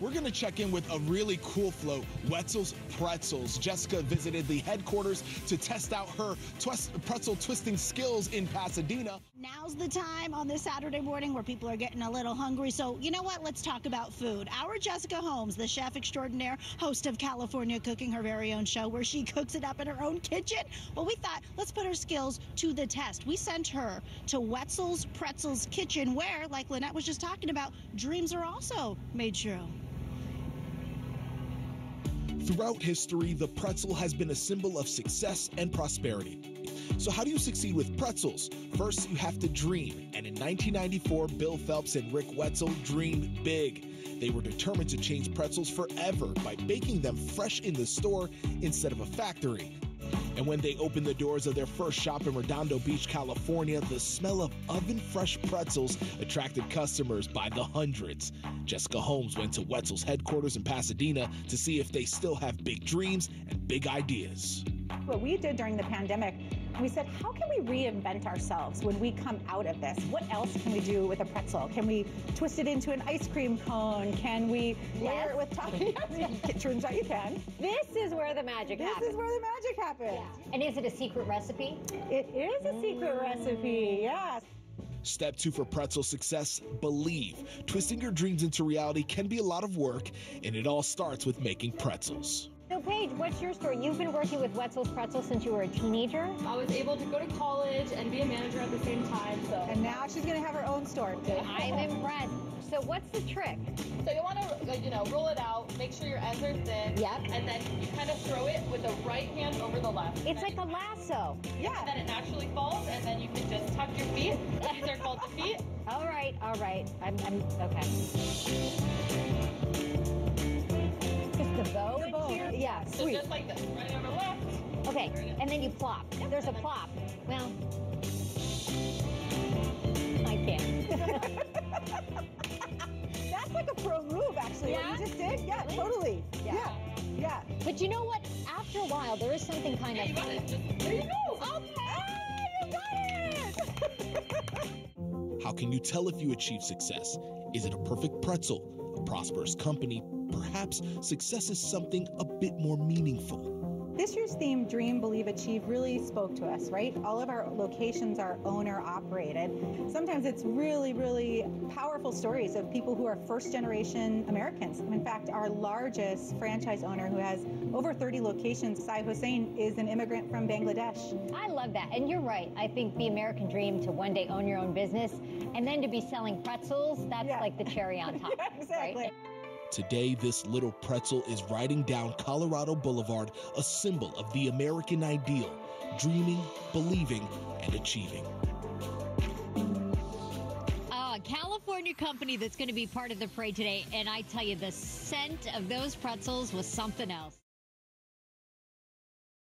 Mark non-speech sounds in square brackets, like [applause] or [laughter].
we're going to check in with a really cool float, Wetzel's Pretzels. Jessica visited the headquarters to test out her twist, pretzel twisting skills in Pasadena. Now's the time on this Saturday morning where people are getting a little hungry. So, you know what? Let's talk about food. Our Jessica Holmes, the chef extraordinaire, host of California Cooking, her very own show where she [laughs] cooks it up in her own kitchen. Well, we thought, let's put her skills to the test. We sent her to Wetzel's Pretzels Kitchen, where, like Lynette was just talking about, dreams are also made true. Throughout history, the pretzel has been a symbol of success and prosperity. So, how do you succeed with pretzels? First, you have to dream. And in 1994, Bill Phelps and Rick Wetzel dreamed big. They were determined to change pretzels forever by baking them fresh in the store instead of a factory. And when they opened the doors of their first shop in Redondo Beach, California, the smell of oven fresh pretzels attracted customers by the hundreds. Jessica Holmes went to Wetzel's headquarters in Pasadena to see if they still have big dreams and big ideas. What we did during the pandemic, we said, how can we reinvent ourselves when we come out of this? What else can we do with a pretzel? Can we twist it into an ice cream cone? Can we layer it with toppings? it turns out you can. This is where the magic this happens. This is where the magic happens. Yeah. And is it a secret recipe? It is a secret mm. recipe, yes. Step two for pretzel success believe. Twisting your dreams into reality can be a lot of work, and it all starts with making pretzels. So, Paige, what's your story? You've been working with Wetzel's Pretzel since you were a teenager. I was able to go to college and be a manager at the same time. So, And now she's going to have her own store. [laughs] I'm impressed. So, what's the trick? so you want to, you know, roll it out, make sure your ends are thin. Yep. And then you kind of throw it with the right hand over the left. It's like a lasso. Yeah. And then it naturally falls, and then you can just tuck your feet. These are called the feet. [laughs] All right, all right. I'm, I'm okay. Just the bow. The bow. Here? Yeah, So sweet. just like this, right over left. Okay, and then you plop. There's a plop. Well, I can't. [laughs] That's like a pro move, actually. Yeah? What you just did? Yeah, Really? totally. Yeah. Yeah. Yeah. But you know what? After a while, there is something kind Yeah, you of. got it. Just, there you go. Okay. Ah, you got it. [laughs] How can you tell if you achieve success? Is it a perfect pretzel, a prosperous company? Perhaps success is something a bit more meaningful. This year's theme, Dream, Believe, Achieve, really spoke to us, right? All of our locations are owner operated. Sometimes it's really, really powerful stories of people who are first generation Americans. In fact, our largest franchise owner, who has over 30 locations, Sai Hussein, is an immigrant from Bangladesh. I love that. And you're right. I think the American dream to one day own your own business and then to be selling pretzels, that's Yeah. like the cherry on top. [laughs] Yeah, exactly. Right? Today, this little pretzel is riding down Colorado Boulevard, a symbol of the American ideal dreaming, believing, and achieving. a California company that's going to be part of the parade today. And I tell you, the scent of those pretzels was something else.